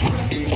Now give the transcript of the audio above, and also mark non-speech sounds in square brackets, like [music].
Yeah. [laughs]